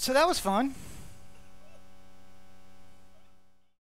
so that was fun.